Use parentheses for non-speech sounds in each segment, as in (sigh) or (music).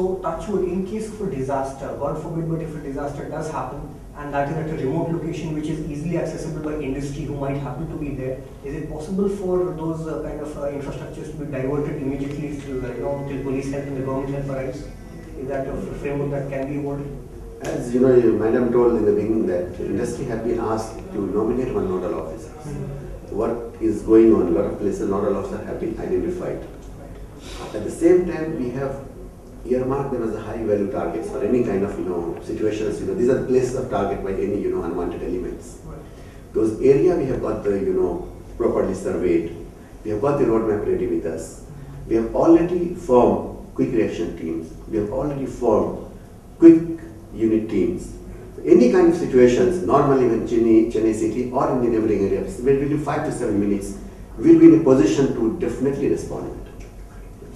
So, touch wood, in case of a disaster, God forbid, but if a disaster does happen, and that is at a remote location which is easily accessible by industry who might happen to be there, is it possible for those uh, kind of uh, infrastructures to be diverted immediately to, uh, you know, till police help and the government help arrives? Is that a framework that can be evolved? As you know, you- Madam told in the beginning that industry have been asked to nominate one nodal officer. Work is going on, a lot of places nodal officers have been identified. At the same time, we have earmarked them as a high value targets for any kind of, you know, situations, you know, these are the places of target by any, you know, unwanted elements. Those area we have got the, you know, properly surveyed. We have got the roadmap ready with us. We have already formed quick reaction teams. We have already formed quick unit teams. Any kind of situations, normally when Chennai, Chennai city or in the neighboring areas, within five to seven minutes, we'll be in a position to definitely respond.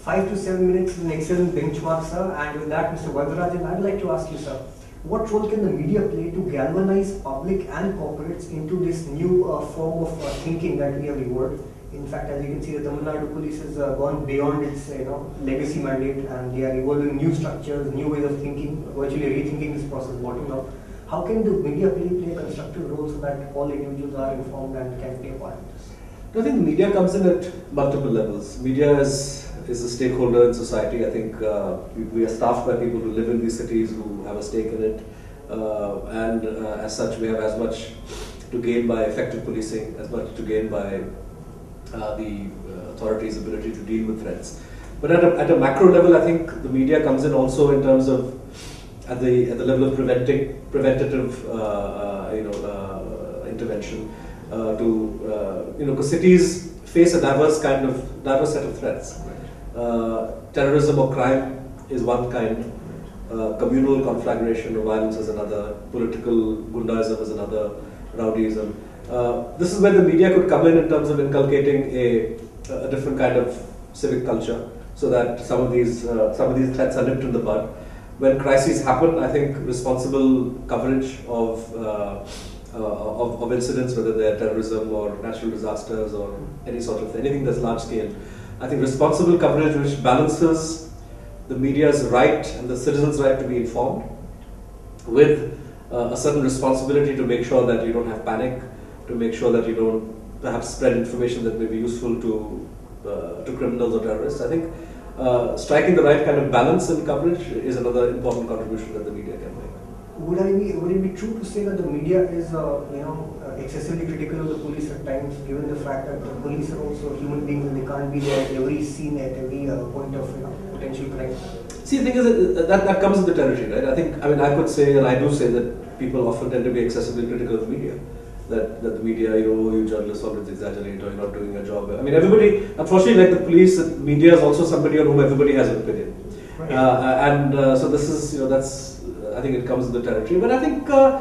Five to seven minutes is an excellent benchmark, sir. And with that, Mr. Varadarajan, I'd like to ask you, sir, what role can the media play to galvanize public and corporates into this new uh, form of uh, thinking that we have evolved? In fact, as you can see, the Tamil Nadu police has uh, gone beyond its you know legacy mandate, and they are evolving new structures, new ways of thinking, virtually rethinking this process bottom up. How can the media play, play a constructive role so that all individuals are informed and can play a part in this? I think media comes in at multiple levels. Media is, is a stakeholder in society. I think uh, we, we are staffed by people who live in these cities who have a stake in it. Uh, and uh, as such, we have as much to gain by effective policing, as much to gain by uh, the uh, authorities' ability to deal with threats. But at a, at a macro level, I think the media comes in also in terms of at the at the level of preventing preventative, you know, intervention to you know, because cities face a diverse kind of diverse set of threats. Uh, terrorism or crime is one kind. Uh, communal conflagration or violence is another. Political gundaism is another. Rowdyism. Uh, this is where the media could come in in terms of inculcating a, a different kind of civic culture, so that some of these uh, some of these threats are nipped in the bud. When crises happen, I think responsible coverage of uh, uh, of, of incidents, whether they're terrorism or natural disasters or any sort of anything that's large scale. I think responsible coverage which balances the media's right and the citizens' right to be informed with uh, a certain responsibility to make sure that you don't have panic, to make sure that you don't perhaps spread information that may be useful to uh, to criminals or terrorists. I think uh, striking the right kind of balance in coverage is another important contribution that the media can make. Would I be would it be true to say that the media is uh, you know uh, excessively critical of the police at times, given the fact that the police are also human beings and they can't be there at every scene at every uh, point of you know, potential crime? See, the thing is that, that that comes with the territory, right? I think I mean I could say and I do say that people often tend to be excessively critical of the media. That, that the media, you know, you journalists always exaggerate or you're not doing your job. I mean, everybody, unfortunately, like the police, the media is also somebody on whom everybody has an opinion. Right. Uh, and uh, so this is, you know, that's, I think it comes with the territory. But I think, uh,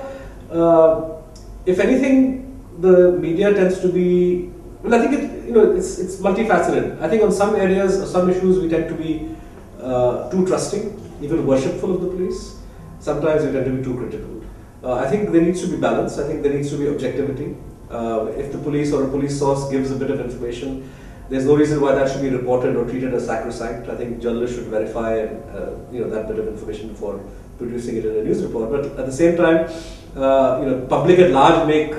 uh, if anything, the media tends to be, well, I think it, you know, it's, it's multifaceted. I think on some areas, or some issues, we tend to be uh, too trusting, even worshipful of the police. Sometimes we tend to be too critical. Uh, I think there needs to be balance. I think there needs to be objectivity. Uh, if the police or a police source gives a bit of information, there's no reason why that should be reported or treated as sacrosanct. I think journalists should verify uh, you know that bit of information before producing it in a news report. But at the same time, uh, you know, public at large make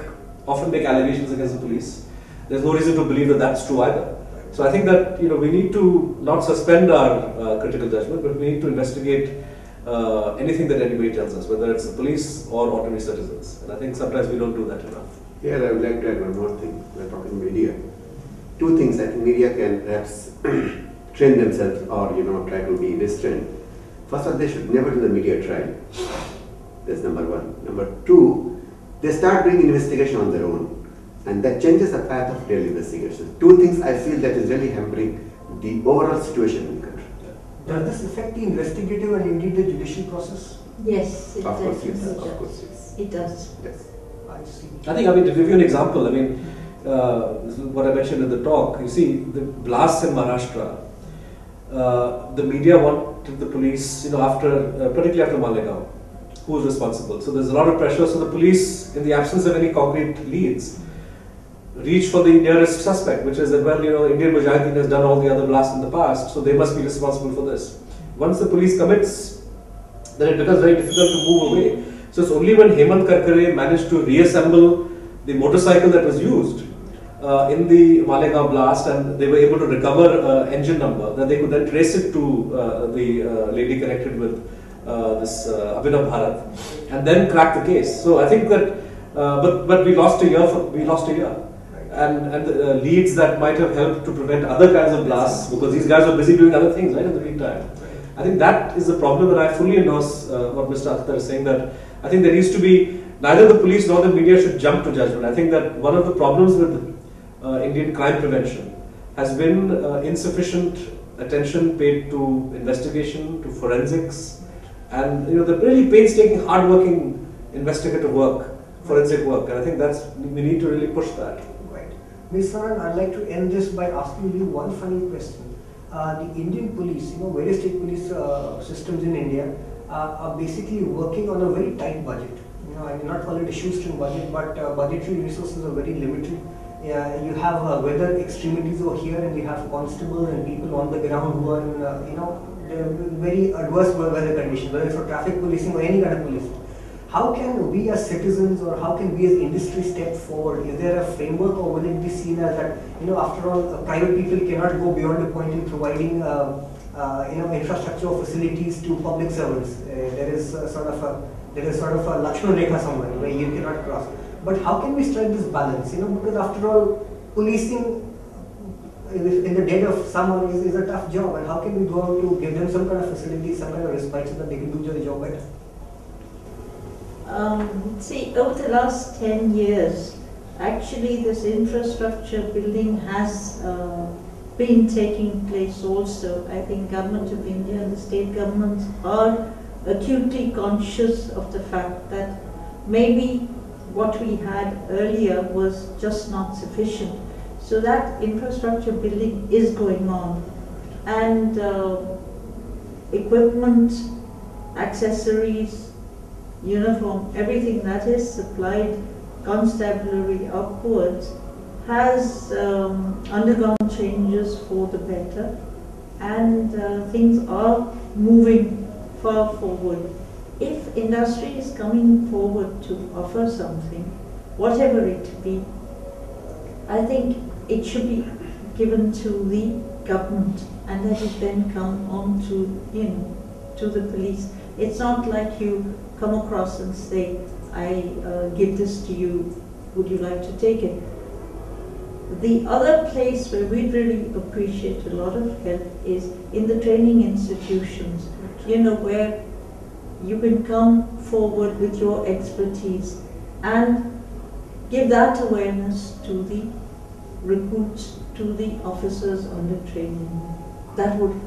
often make allegations against the police. There's no reason to believe that that's true either. So I think that you know we need to not suspend our uh, critical judgment, but we need to investigate uh, anything that anybody tells us, whether it's the police or ordinary citizens. And I think sometimes we don't do that enough. Here I would like to add one more thing. We're talking media. Two things I think media can perhaps (clears throat) train themselves or you know try to be restrained. First of all, they should never do the media trial. That's number one. Number two, they start doing investigation on their own. And that changes the path of real investigation. Two things I feel that is really hampering the overall situation in the country. Does this affect the investigative and indeed the judicial process? Yes, it Of course, yes, definitely of course, does. yes. It does. Yes. I see. I think, I mean, to give you an example, I mean, uh, this is what I mentioned in the talk. You see, the blasts in Maharashtra, the media wanted the police, you know, after, uh, particularly after Malegaon, who's responsible. So there's a lot of pressure. So the police, in the absence of any concrete leads, reach for the nearest suspect, which is that, well, you know, Indian Mujahideen has done all the other blasts in the past, so they must be responsible for this. Once the police commits, then it becomes very difficult to move away. So it's only when Hemant Karkare managed to reassemble the motorcycle that was used uh, in the Malegaon blast and they were able to recover uh, engine number that they could then trace it to uh, the uh, lady connected with uh, this uh, Abhinav Bharat and then crack the case. So I think that, uh, but but we lost a year. For, we lost a year. And, and the uh, leads that might have helped to prevent other kinds of blasts because these guys were busy doing other things right in the meantime. I think that is the problem that I fully endorse uh, what Mr. Akhtar is saying that I think there needs to be neither the police nor the media should jump to judgment. I think that one of the problems with Indian crime prevention has been uh, insufficient attention paid to investigation, to forensics, and you know the really painstaking, hard-working investigative work, forensic work. And I think that's we need to really push that. Right. Ms. Saran, I'd like to end this by asking you one final question. Uh, the Indian police, you know, various state police uh, systems in India uh, are basically working on a very tight budget. You know, I mean, not call it a shoestring budget, but uh, budgetary resources are very limited. Yeah, you have uh, weather extremities over here, and you have constables and people on the ground who are in, uh, you know, very adverse weather conditions, whether for traffic policing or any kind of policing. How can we as citizens or how can we as industry step forward? Is there a framework or will it be seen as that, you know, after all, uh, private people cannot go beyond the point in providing, uh, uh, you know, infrastructure or facilities to public servants? There is sort of a, there is sort of a Lakshman Rekha somewhere where you cannot cross. But how can we strike this balance? You know, because after all, policing in the dead of summer is, is a tough job and how can we go out to give them some kind of facility, some kind of respite so that they can do their job better? Um, see, over the last 10 years, actually this infrastructure building has uh, been taking place also. I think government of India and the state governments are acutely conscious of the fact that maybe what we had earlier was just not sufficient. So that infrastructure building is going on. And uh, equipment, accessories, uniform, everything that is supplied constabulary upwards has um, undergone changes for the better and uh, things are moving far forward. If industry is coming forward to offer something, whatever it be, I think it should be given to the government and that it then come on to him, to the police. It's not like you come across and say, I uh, give this to you, would you like to take it? The other place where we really appreciate a lot of help is in the training institutions, you know, where you can come forward with your expertise and give that awareness to the recruits, to the officers under training. That would